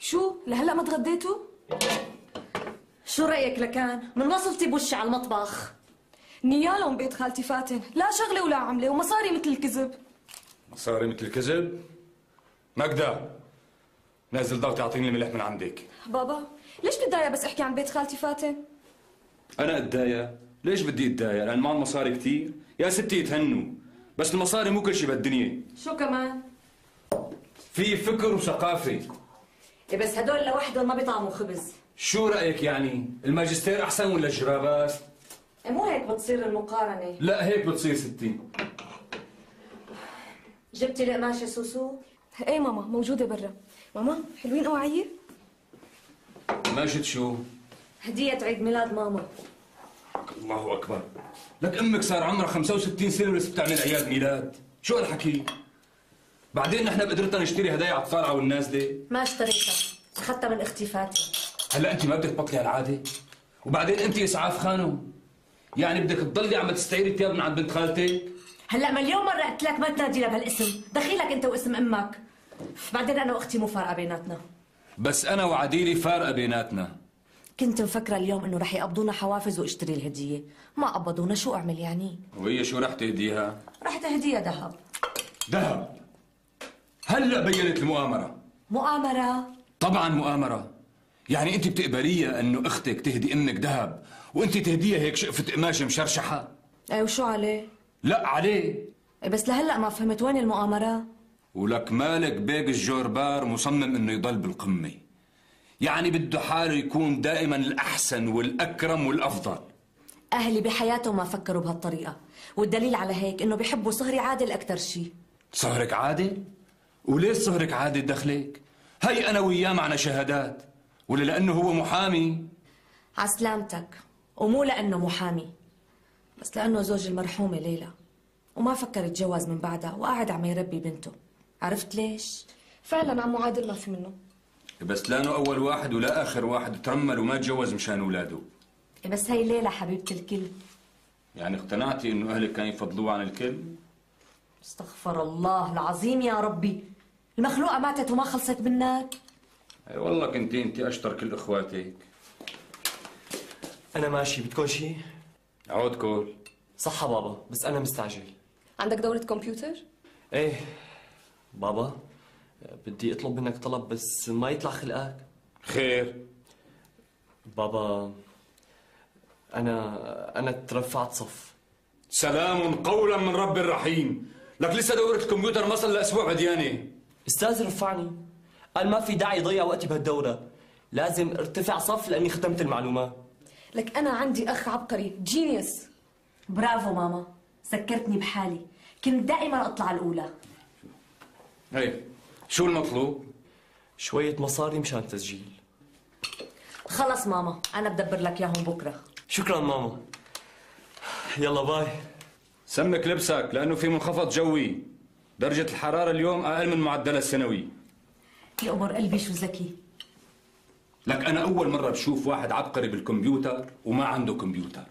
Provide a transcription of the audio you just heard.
شو؟ لهلا ما تغديتوا؟ شو رأيك لكان؟ من وصلتي بوشي على المطبخ؟ نيالهم بيت خالتي فاتن. لا شغلة ولا عملة ومصاري مثل الكذب. مصاري مثل الكذب؟ مجدة نازل ضغط اعطيني الملح من عندك. بابا ليش بتضايق بس احكي عن بيت خالتي فاتن؟ أنا أتضايق. ليش بدي أتضايق؟ لأن معهم مصاري كثير يا ستي يتهنوا بس المصاري مو كل شيء بالدنيا شو كمان؟ في فكر وثقافة. بس هدول لوحدهم ما بيطعموا خبز. شو رأيك يعني؟ الماجستير أحسن ولا الجرابات إيه مو هيك بتصير المقارنة. لا هيك بتصير ستي. جبتي القماشة سوسو؟ إيه ماما موجودة برا. ماما حلوين اوعيه ماجد شو؟ هدية عيد ميلاد ماما. الله أكبر. لك أمك صار عمرها 65 سنة ولسه بتعمل أعياد ميلاد. شو هالحكي؟ بعدين نحن بقدرتنا نشتري هدايا على الطالعه والنازلة. ما اشتريتها أخذتها من أختي فاتن هلا انت ما بدك تبطلي هالعاده وبعدين انت اسعاف خانم يعني بدك تضلي عم تستعيري ثياب من عند بنت خالتك؟ هلا مليون مرة قلت لك ما تنادينا بهالاسم. دخيلك أنت واسم أمك. بعدين أنا وأختي مو فارقة بيناتنا. بس أنا وعديلي فارقة بيناتنا. كنت مفكرة اليوم إنه رح يقبضونا حوافز واشتري الهدية. ما قبضونا شو أعمل يعني؟ وهي شو رح تهديها؟ رحت هدية ذهب. ذهب. هلا بينت المؤامرة. مؤامرة؟ طبعا مؤامرة. يعني أنت بتقبليها إنه أختك تهدي أمك ذهب وأنت تهديها هيك شقفة قماشة مشرشحة؟ إيه وشو عليه؟ لا عليه. بس لهلأ ما فهمت وين المؤامرة؟ ولك مالك بيك الجوربار مصمم إنه يضل بالقمة. يعني بده حاله يكون دائما الأحسن والأكرم والأفضل. أهلي بحياتهم ما فكروا بهالطريقة والدليل على هيك إنه بيحبوا صهري عادل أكثر شيء صهرك عادل؟ وليش صهرك عادل دخلك؟ هي أنا وياه معنا شهادات. ولا لأنه هو محامي. عسلامتك. ومو لأنه محامي. بس لأنه زوج المرحومة ليلى. وما فكر يتجوز من بعدها وقاعد عم يربي بنته. عرفت ليش؟ فعلا عمو عادل ما في منه. بس لأنه أول واحد ولا آخر واحد ترمل وما تجوز مشان اولاده إيه بس هي ليلى حبيبة الكل. يعني اقتنعتي إنه أهلك كانوا يفضلوه عن الكل؟ استغفر الله العظيم يا ربي. المخلوقة ماتت وما خلصت منك؟ أي والله كنت انت أشطر كل إخواتك. أنا ماشي بدكم شيء؟ عود كول صح بابا بس أنا مستعجل. عندك دورة كمبيوتر؟ إيه بابا بدي أطلب منك طلب بس ما يطلع خلقك. خير. بابا أنا أنا ترفعت صف. سلام قولا من رب رحيم لك لسه دورة الكمبيوتر ما صار لها أسبوع بديانه أستاذ رفعني. قال ما في داعي يضيع وقتي بهالدورة. لازم ارتفع صف لأني ختمت المعلومات لك أنا عندي أخ عبقري جينيوس. برافو ماما سكرتني بحالي. كنت دائما أطلع الأولى. هي شو المطلوب؟ شوية مصاري مشان تسجيل خلص ماما أنا بدبر لك إياهم بكرة. شكرا ماما. يلا باي. سمك لبسك لأنه في منخفض جوي. درجة الحرارة اليوم أقل من معدلها السنوي. يا أمر قلبي شو ذكي. لك أنا أول مرة بشوف واحد عبقري بالكمبيوتر وما عنده كمبيوتر.